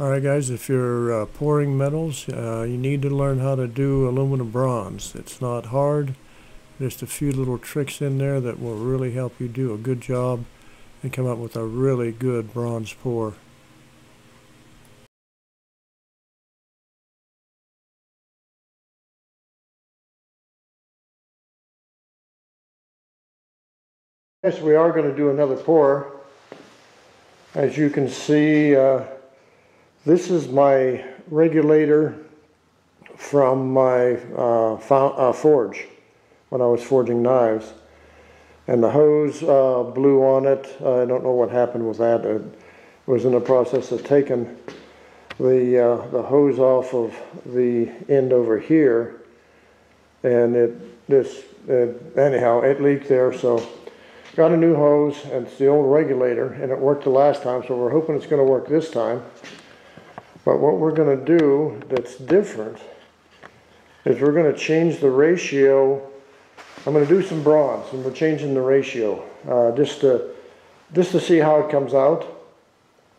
Alright guys, if you're uh, pouring metals, uh, you need to learn how to do aluminum bronze. It's not hard, just a few little tricks in there that will really help you do a good job and come up with a really good bronze pour. Yes, we are going to do another pour. As you can see, uh, this is my regulator from my uh, uh, forge when I was forging knives. And the hose uh, blew on it. I don't know what happened with that. It was in the process of taking the, uh, the hose off of the end over here. And it, this, it, anyhow, it leaked there. So got a new hose and it's the old regulator and it worked the last time. So we're hoping it's going to work this time. But what we're going to do that's different is we're going to change the ratio. I'm going to do some bronze and we're changing the ratio uh, just, to, just to see how it comes out.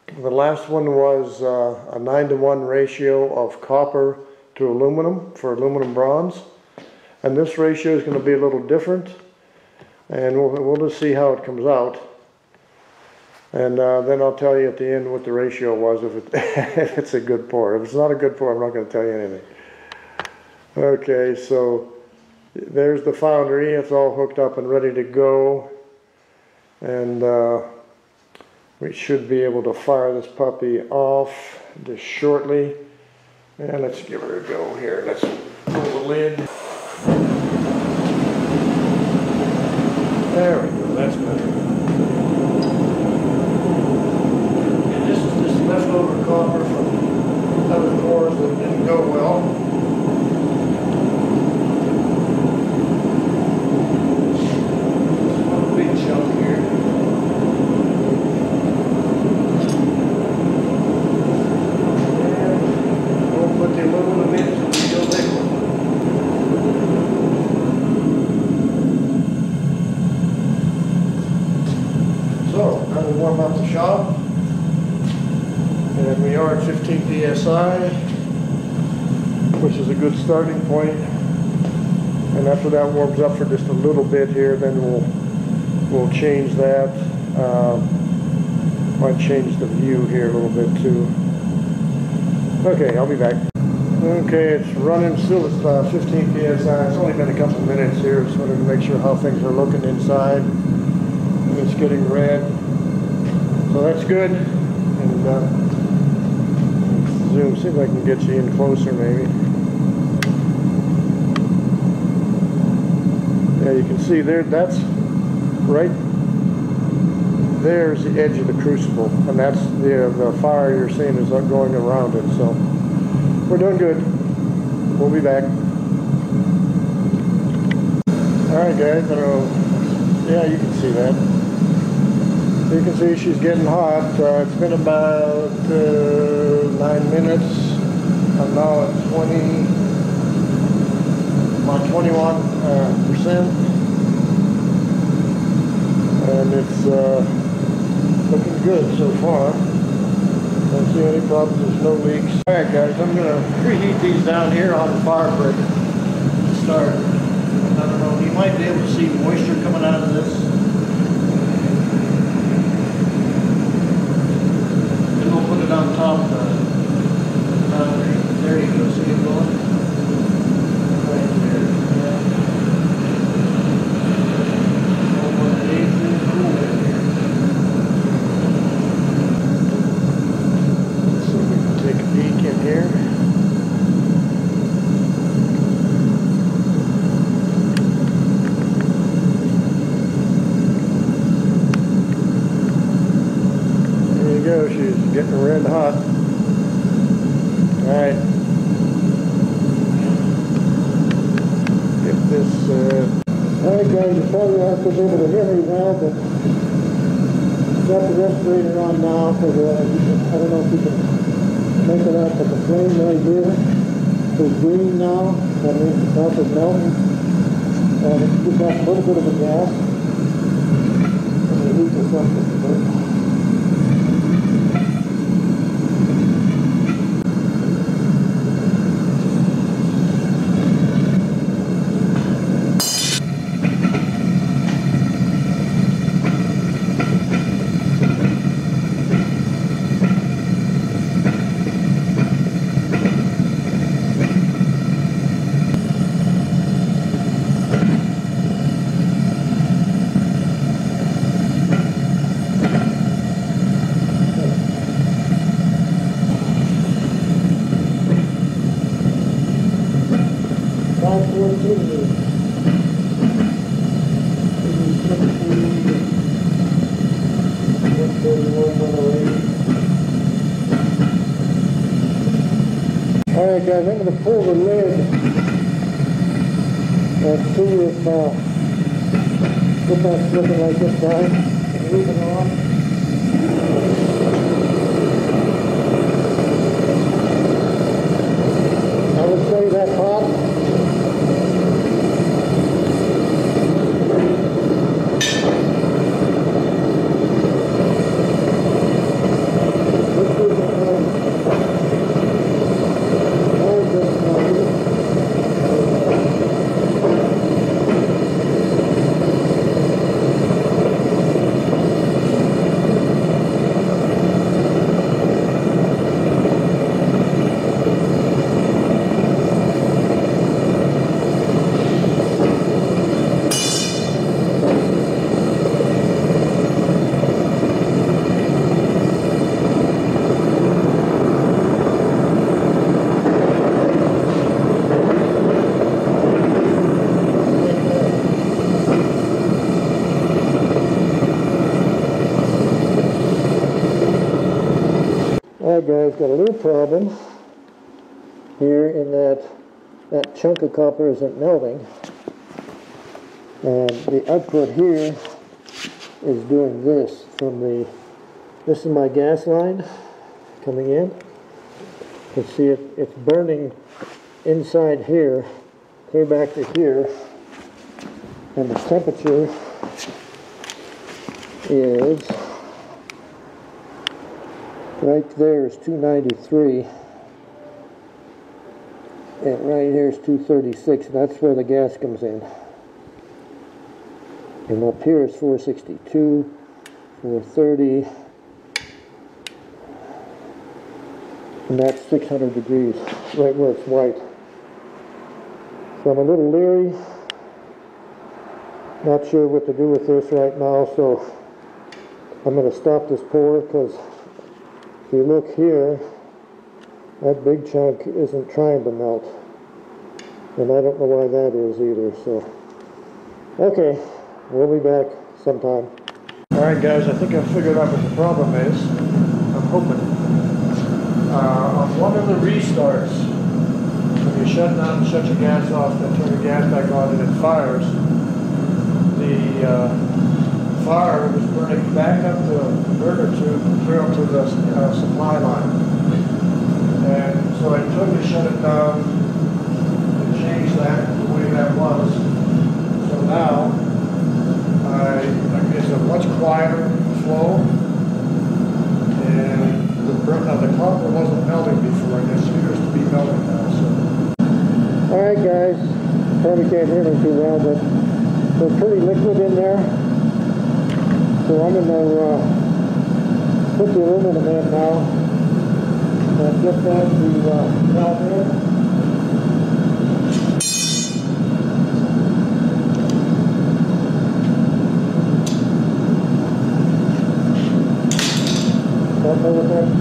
The last one was uh, a 9 to 1 ratio of copper to aluminum for aluminum bronze. And this ratio is going to be a little different. And we'll, we'll just see how it comes out. And uh, then I'll tell you at the end what the ratio was if, it, if it's a good pour. If it's not a good pour, I'm not going to tell you anything. Okay, so there's the foundry. It's all hooked up and ready to go. And uh, we should be able to fire this puppy off just shortly. And let's give her a go here. Let's pull the lid. There we go. That's better. leftover copper from other cores that didn't go well. One big chunk here. And we'll put the aluminum in so we go liquid. Can go big one. So now we warm up the shop. And we are at 15 psi, which is a good starting point. And after that warms up for just a little bit here, then we'll we'll change that. Uh, might change the view here a little bit too. Okay, I'll be back. Okay, it's running still at uh, 15 psi. It's only been a couple minutes here, so to make sure how things are looking inside. And it's getting red, so that's good. And uh, zoom, see if I can get you in closer maybe. Yeah, you can see there, that's right there's the edge of the crucible, and that's the, the fire you're seeing is going around it, so we're doing good. We'll be back. Alright guys, I don't know, yeah, you can see that. You can see she's getting hot. Uh, it's been about uh, nine minutes. I'm now at 20, about 21 uh, percent, and it's uh, looking good so far. Don't see any problems. There's no leaks. All right, guys, I'm gonna preheat these down here on the fire to start. I don't know. You might be able to see moisture coming out of this. And we'll put it on top of the foundry. There you go, see it going? Right there, yeah. Oh, what an April cool in here. So we can take a peek in here. go, she's getting red hot. Alright. Get this, uh... Alright guys, you probably to be able to hear me well, but got the respirator on now for the, I don't know if you can make it out, but the flame right here is green now. That means the top is melting. And it just has a little bit of a gas. And we heat this up just a bit. Right, guys, I'm gonna pull the lid and see if, uh, if that's looking like this time. And Move it on. I would say that's hot. Let's do that one. Hold this one. Alright guys, got a little problem here in that that chunk of copper isn't melting. And the output here is doing this from the, this is my gas line coming in. You can see it, it's burning inside here, clear back to here. And the temperature is Right there is 293. And right here is 236. That's where the gas comes in. And up here is 462, 430. And that's 600 degrees, right where it's white. So I'm a little leery. Not sure what to do with this right now, so I'm going to stop this pour because if you look here, that big chunk isn't trying to melt. And I don't know why that is either, so. Okay, we'll be back sometime. Alright guys, I think I've figured out what the problem is. I'm hoping. Uh, on one of the restarts, when you shut down, and shut your gas off, then turn your gas back on and it fires, the, uh, fire was burning back up the burner tube clear to the uh, supply line. And so I took to shut it down and change that the way that was. So now I, I it's a much quieter flow. And the, uh, the copper wasn't melting before, and it appears to be melting now, so. All right, guys, probably can't hear me too well, but we're pretty liquid in there. So I'm gonna, uh, put the aluminum in now and get that to, uh, melt in. Know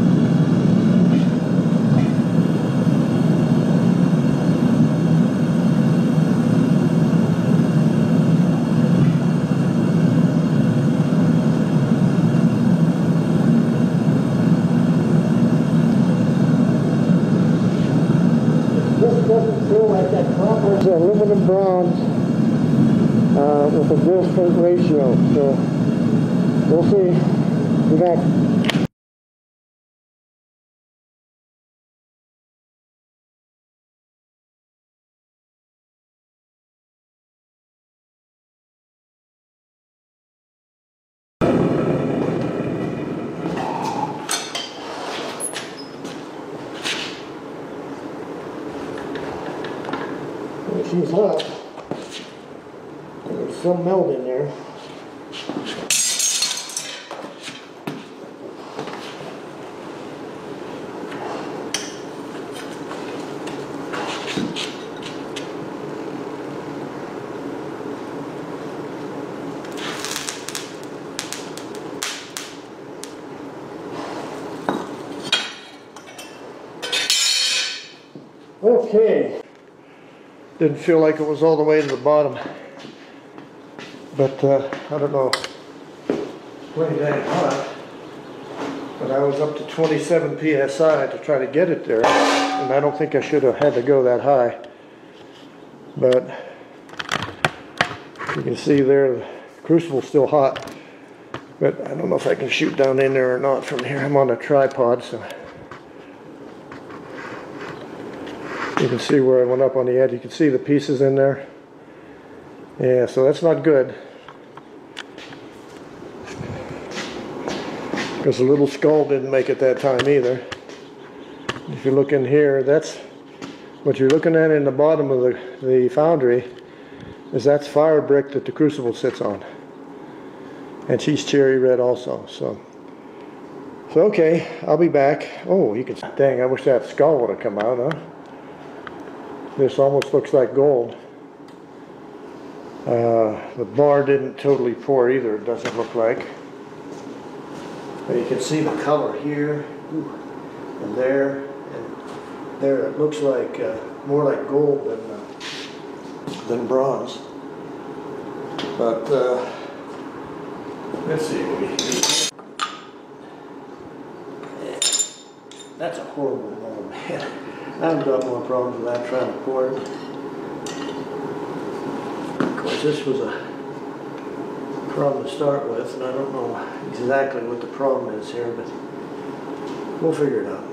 doesn't feel like that copper is aluminum bronze, uh, with a gill straight ratio, so we'll see. Be back. Well, She's hot. There's some melt in there. Okay. Didn't feel like it was all the way to the bottom. But, uh, I don't know. Pretty dang hot. But I was up to twenty-seven PSI to try to get it there. And I don't think I should have had to go that high. But you can see there, the crucible's still hot. But I don't know if I can shoot down in there or not from here. I'm on a tripod, so. You can see where I went up on the edge. You can see the pieces in there. Yeah, so that's not good. Because the little skull didn't make it that time either. If you look in here, that's what you're looking at in the bottom of the, the foundry is that's fire brick that the crucible sits on. And she's cherry red also, so. So okay, I'll be back. Oh, you can, dang, I wish that skull would have come out, huh? This almost looks like gold. Uh, the bar didn't totally pour either, it doesn't look like. But you can see the color here, and there, and there. It looks like, uh, more like gold than, uh, than bronze. But, uh, let's see what we can do. That's a horrible mold, man. I've got more problems with that trying to it. Of course, this was a problem to start with, and I don't know exactly what the problem is here, but we'll figure it out.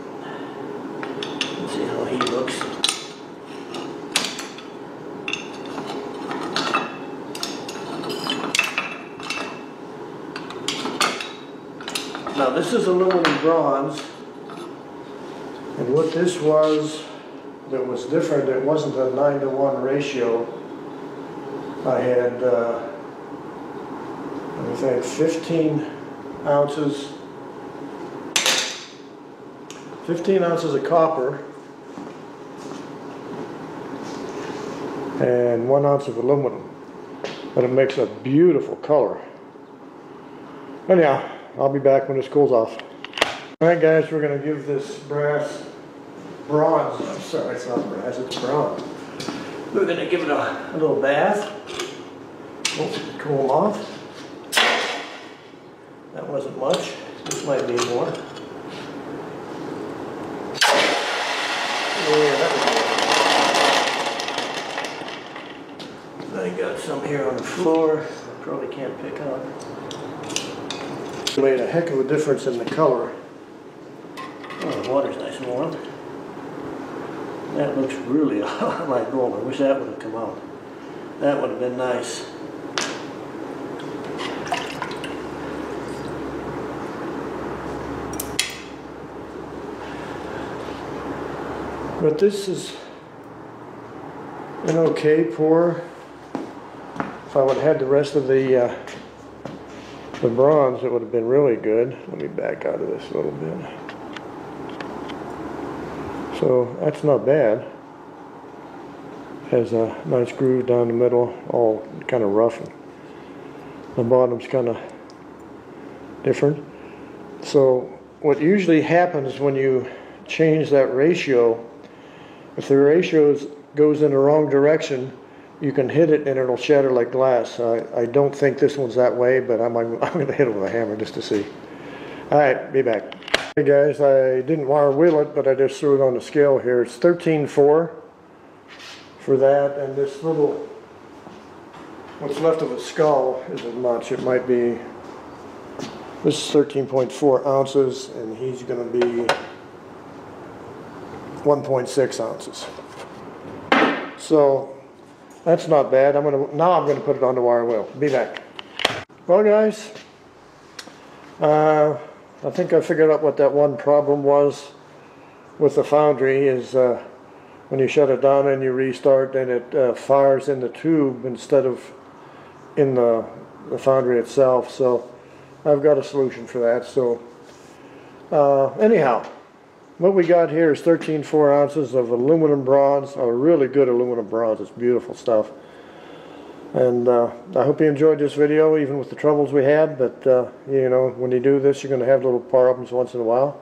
Let's see how he looks. Now, this is aluminum bronze, this was that was different, it wasn't a nine to one ratio. I had, uh, let me think, 15 ounces, 15 ounces of copper and one ounce of aluminum. But it makes a beautiful color. Anyhow, I'll be back when this cools off. All right, guys, we're gonna give this brass bronze. I'm sorry, it's not brass, it's bronze. We're gonna give it a, a little bath. Oh, cool off. That wasn't much. This might be more. Oh, yeah, was more. I got some here on the floor. I probably can't pick up. Made a heck of a difference in the color. Oh, the water's nice and warm. That looks really like gold. I wish that would have come out. That would have been nice. But this is an okay pour. If I would have had the rest of the uh, the bronze, it would have been really good. Let me back out of this a little bit. So that's not bad. Has a nice groove down the middle, all kind of rough. The bottom's kind of different. So what usually happens when you change that ratio, if the ratio goes in the wrong direction, you can hit it and it'll shatter like glass. I, I don't think this one's that way, but I'm, I'm, I'm going to hit it with a hammer just to see. All right, be back. Hey guys, I didn't wire wheel it, but I just threw it on the scale here. It's 13.4 for that, and this little, what's left of a skull isn't much. It might be, this is 13.4 ounces, and he's going to be 1.6 ounces. So that's not bad. I'm gonna now I'm gonna put it on the wire wheel. Be back. Well, guys, uh, I think I figured out what that one problem was with the foundry is uh, when you shut it down and you restart, then it uh, fires in the tube instead of in the, the foundry itself. So I've got a solution for that. So uh, anyhow, what we got here is 13 4 ounces of aluminum bronze, a really good aluminum bronze. It's beautiful stuff. And uh, I hope you enjoyed this video, even with the troubles we had. But, uh, you know, when you do this, you're going to have little problems once in a while.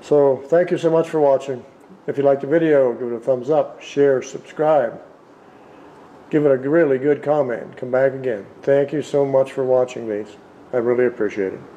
So, thank you so much for watching. If you like the video, give it a thumbs up, share, subscribe. Give it a really good comment. Come back again. Thank you so much for watching these. I really appreciate it.